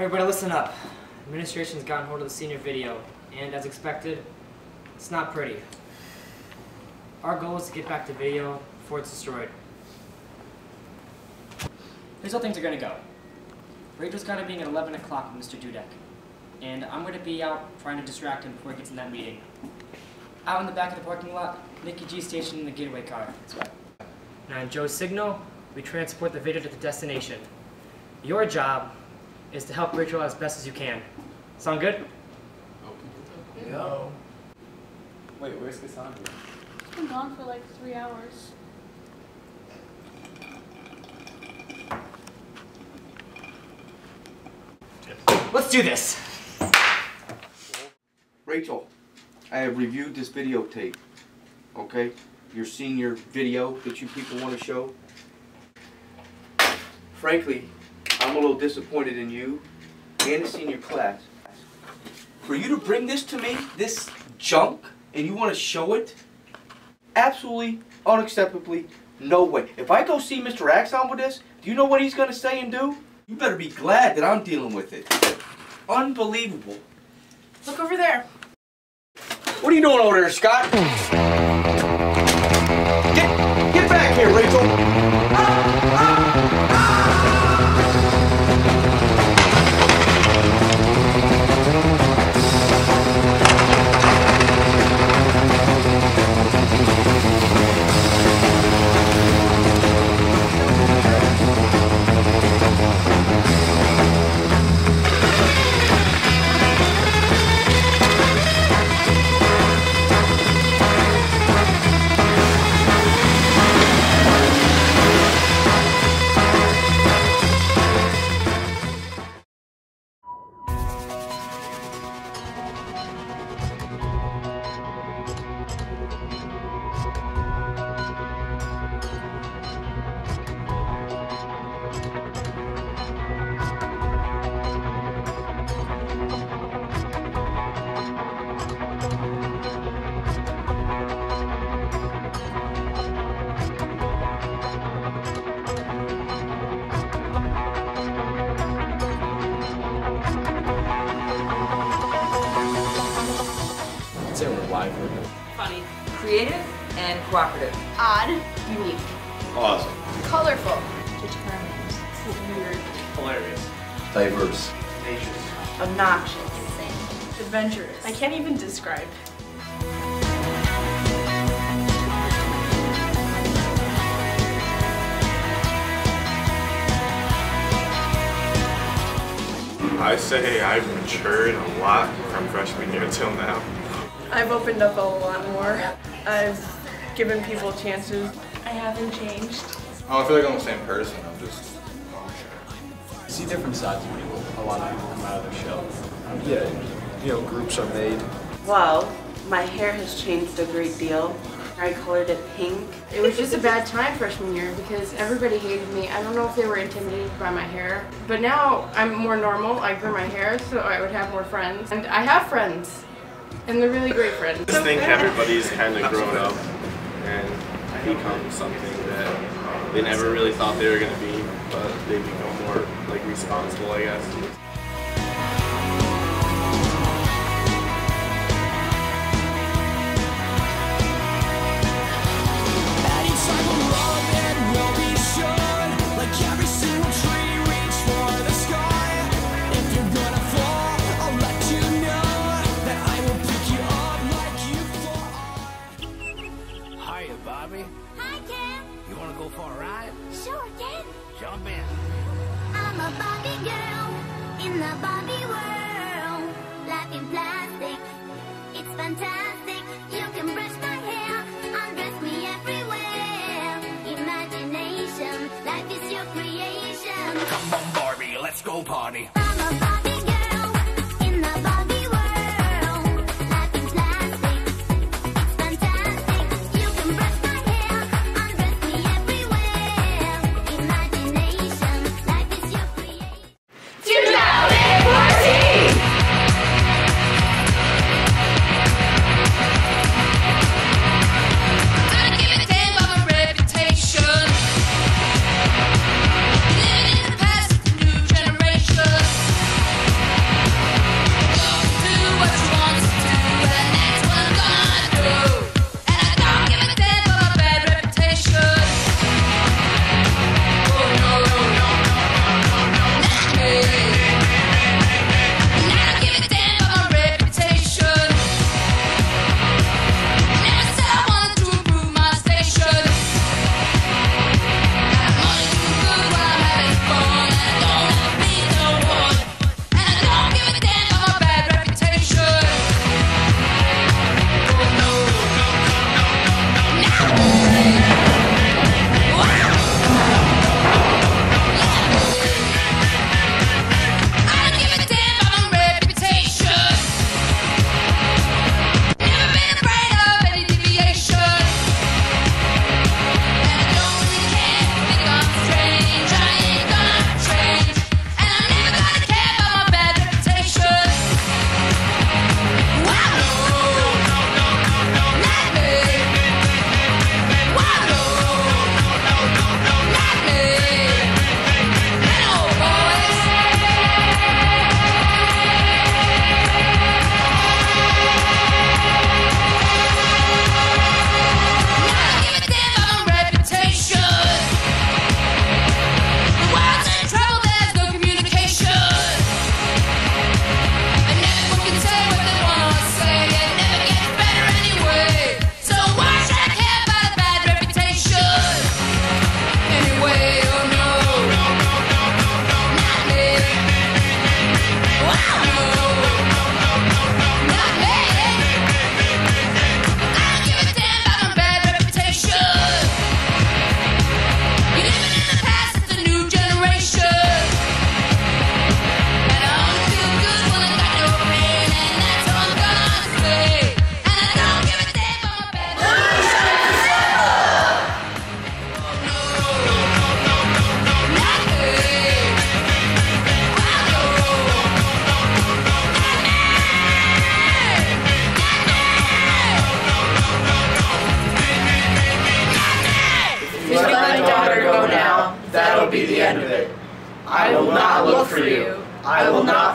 Everybody listen up. Administration's gotten hold of the senior video, and as expected, it's not pretty. Our goal is to get back to video before it's destroyed. Here's how things are gonna go. Rachel's got a meeting at 11 o'clock with Mr. Dudek, and I'm gonna be out trying to distract him before he gets in that meeting. Out in the back of the parking lot, Nikki G stationed in the getaway car. And on Joe's signal, we transport the video to the destination. Your job is to help Rachel as best as you can. Sound good? No. Wait, where's Cassandra? It's been gone for like three hours. Let's do this! Rachel, I have reviewed this videotape. Okay? You're seeing your senior video that you people want to show. Frankly, I'm a little disappointed in you and the senior class. For you to bring this to me, this junk, and you want to show it? Absolutely, unacceptably, no way. If I go see Mr. Axon with this, do you know what he's going to say and do? You better be glad that I'm dealing with it. Unbelievable. Look over there. What are you doing over there, Scott? Get, get back here, Rachel. Cooperative. Odd. Unique. Awesome. Colorful. Determined. Weird. Hilarious. Diverse. Obnoxious. Insane. Adventurous. I can't even describe. I say I've matured a lot from freshman year till now. I've opened up a lot more. I've given people chances. I haven't changed. Oh, I feel like I'm the same person. I'm just See different sides of people. A lot of people come out of their shell. Yeah, you know, groups are made. Well, my hair has changed a great deal. I colored it pink. It was just a bad time freshman year because everybody hated me. I don't know if they were intimidated by my hair. But now I'm more normal. I grew my hair so I would have more friends. And I have friends. And they're really great friends. I just think everybody's kind of grown up and become something that they never really thought they were gonna be, but they become more like responsible, I guess. Party.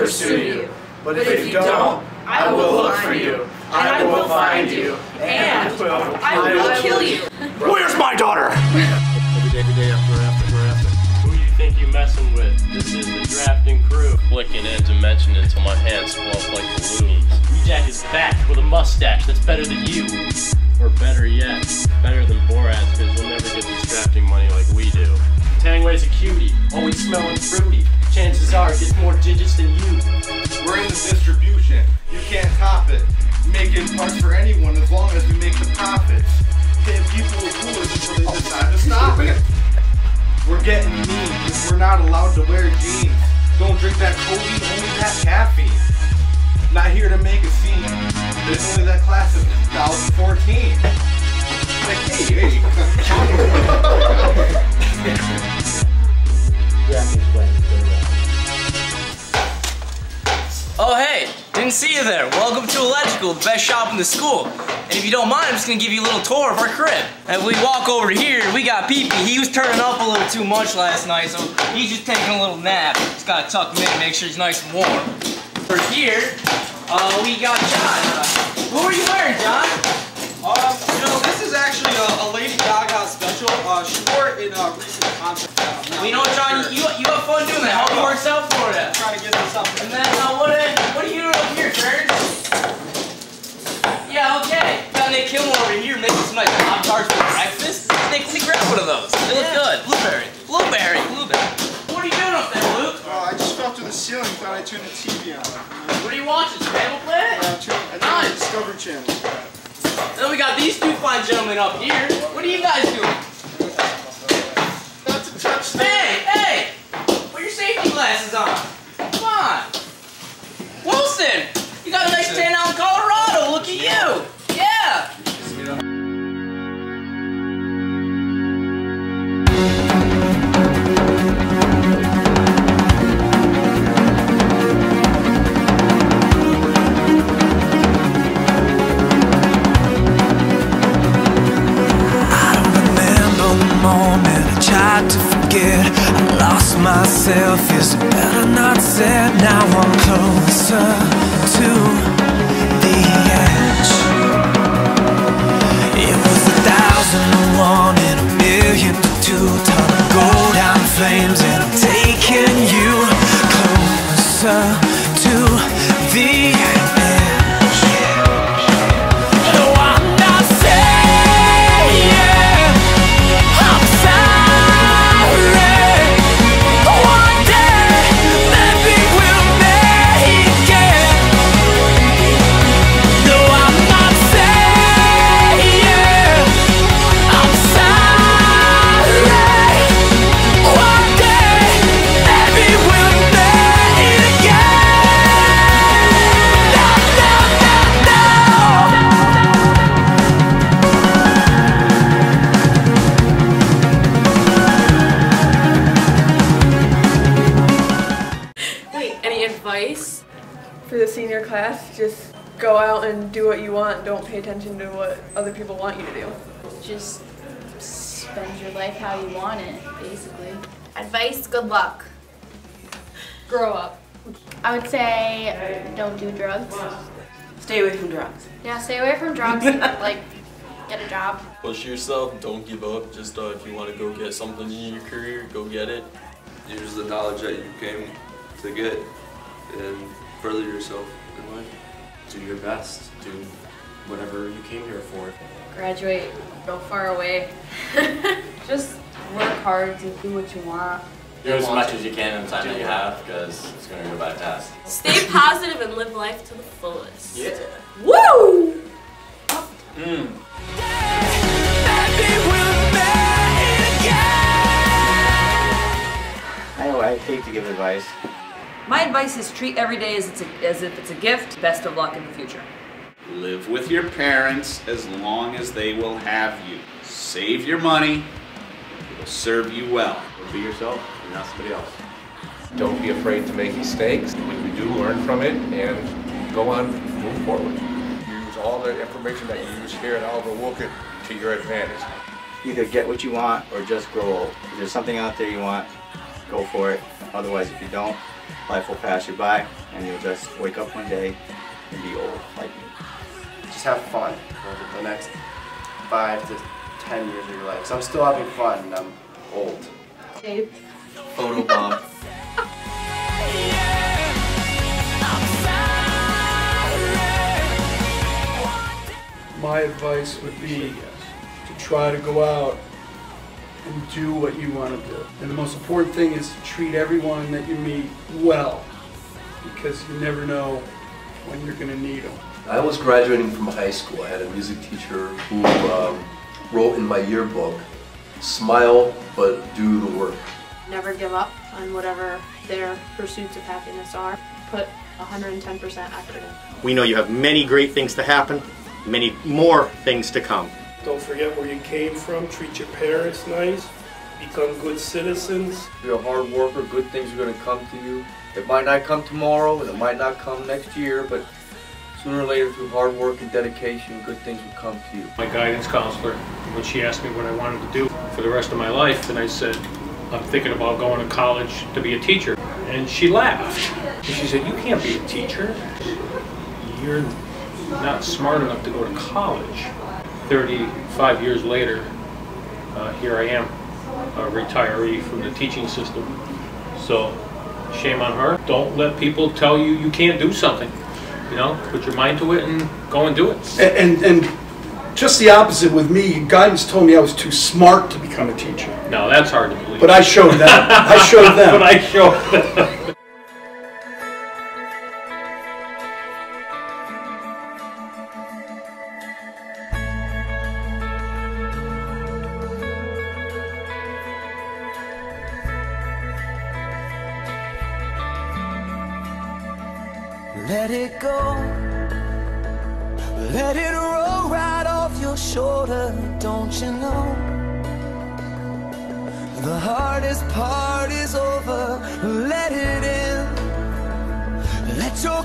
Pursue you. But if you don't, I will look for you. I will find you. And I will kill you. Where's my daughter? Every day, every day, after, after, after. Who do you think you're messing with? This is the drafting crew. Flicking and dimension until my hands blow up like balloons. Jack is back with a mustache that's better than you. Or better yet, better than Borat's because we'll never get this drafting money like we do. Tangway's a cutie, always smelling fruity. Chances are it gets more digits than you. We're in the distribution. You can't top it. Making parts for anyone as long as we make the profits. Hitting people with rulers until they decide to stop it. We're getting mean we're not allowed to wear jeans. Don't drink that codeine, only that caffeine. Not here to make a scene. There's only that class of 2014. Like, hey, Oh best shop in the school. And if you don't mind, I'm just gonna give you a little tour of our crib. And we walk over here, we got Pee Pee. He was turning up a little too much last night, so he's just taking a little nap. Just gotta tuck him in, make sure he's nice and warm. For here, uh, we got John. Uh, what were you wearing, John? Um, you know, this is actually a, a Lady Gaga special. Uh, she wore it in a recent concert. You know John? You, you have fun doing that. Works out for you. Trying to get this up. And then, uh, what, uh, what are you doing up here, Terrence? Yeah, okay. Got Nick Kilmore over here making some nice hot tarts for breakfast. Nick, let me grab one of those. They look good. Blueberry. Blueberry. Blueberry. What are you doing up there, Luke? Oh, I just fell through the ceiling. Thought I turned the TV on. What are you watching? Scramble Planet? I turned, I the Discovery Channel. Then we got these two fine gentlemen up here. What are you guys doing? Thousand to one and a million to two. Time to go down in flames and I'm taking you closer out and do what you want. Don't pay attention to what other people want you to do. Just spend your life how you want it, basically. Advice, good luck. Grow up. I would say don't do drugs. Stay away from drugs. Yeah, stay away from drugs. like, get a job. Push yourself, don't give up. Just uh, if you want to go get something in your career, go get it. Use the knowledge that you came to get and further yourself in life. Do your best. Do whatever you came here for. Graduate, go far away. Just work hard to do what you want. Do as much as you can in the time that you have, because it's going to go by fast. Stay positive and live life to the fullest. Yeah. Woo! Mm. I I hate to give advice. My advice is treat every day as, it's a, as if it's a gift. Best of luck in the future. Live with your parents as long as they will have you. Save your money. It will serve you well. Be yourself and not somebody else. Don't be afraid to make mistakes. When you do, learn from it and go on, move forward. Use all the information that you use here at Oliver Wolcott to your advantage. Either get what you want or just grow old. If there's something out there you want, go for it. Otherwise, if you don't, life will pass you by and you'll just wake up one day and be old like me. Just have fun for the next five to ten years of your life. So I'm still having fun and I'm old. Tape. Photo bomb. My advice would be to try to go out and do what you want to do. And the most important thing is to treat everyone that you meet well because you never know when you're going to need them. I was graduating from high school. I had a music teacher who um, wrote in my yearbook, smile but do the work. Never give up on whatever their pursuits of happiness are. Put 110% effort in. We know you have many great things to happen, many more things to come. Don't forget where you came from, treat your parents nice, become good citizens. If you're a hard worker, good things are going to come to you. It might not come tomorrow, and it might not come next year, but sooner or later through hard work and dedication, good things will come to you. My guidance counselor, when she asked me what I wanted to do for the rest of my life, and I said, I'm thinking about going to college to be a teacher. And she laughed. And she said, you can't be a teacher. You're not smart enough to go to college. 35 years later, uh, here I am, a retiree from the teaching system. So, shame on her. Don't let people tell you you can't do something. You know, put your mind to it and go and do it. And, and, and just the opposite with me, guidance told me I was too smart to become a teacher. No, that's hard to believe. But I showed them. I showed them. but I showed them. The hardest part is over. Let it in. Let your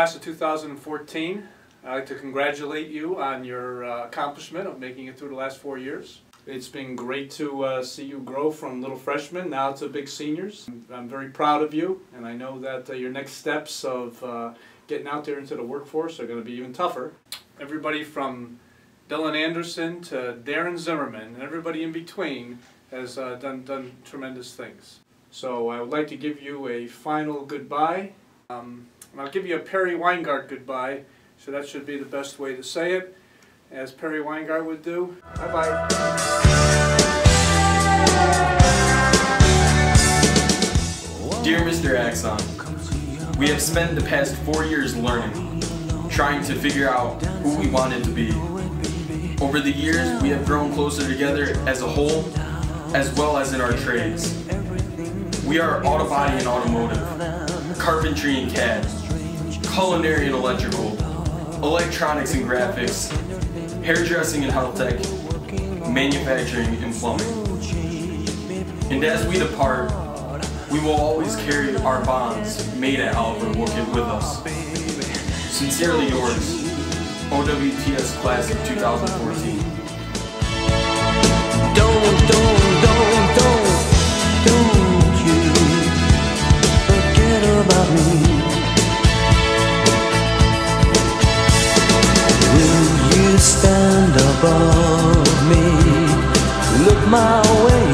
class of 2014, I'd like to congratulate you on your uh, accomplishment of making it through the last four years. It's been great to uh, see you grow from little freshmen now to big seniors. I'm very proud of you, and I know that uh, your next steps of uh, getting out there into the workforce are going to be even tougher. Everybody from Dylan Anderson to Darren Zimmerman, and everybody in between has uh, done, done tremendous things. So I would like to give you a final goodbye. Um, and I'll give you a Perry Weingart goodbye, so that should be the best way to say it, as Perry Weingart would do. Bye-bye. Dear Mr. Axon, we have spent the past four years learning, trying to figure out who we wanted to be. Over the years, we have grown closer together as a whole, as well as in our trades. We are auto body and automotive, carpentry and CAD, culinary and electrical, electronics and graphics, hairdressing and health tech, manufacturing and plumbing. And as we depart, we will always carry our bonds made at Oliver Wolcott with us. Sincerely yours, OWTS Classic 2014. Don't, don't, don't, don't, don't you forget about me. above me. Look my way.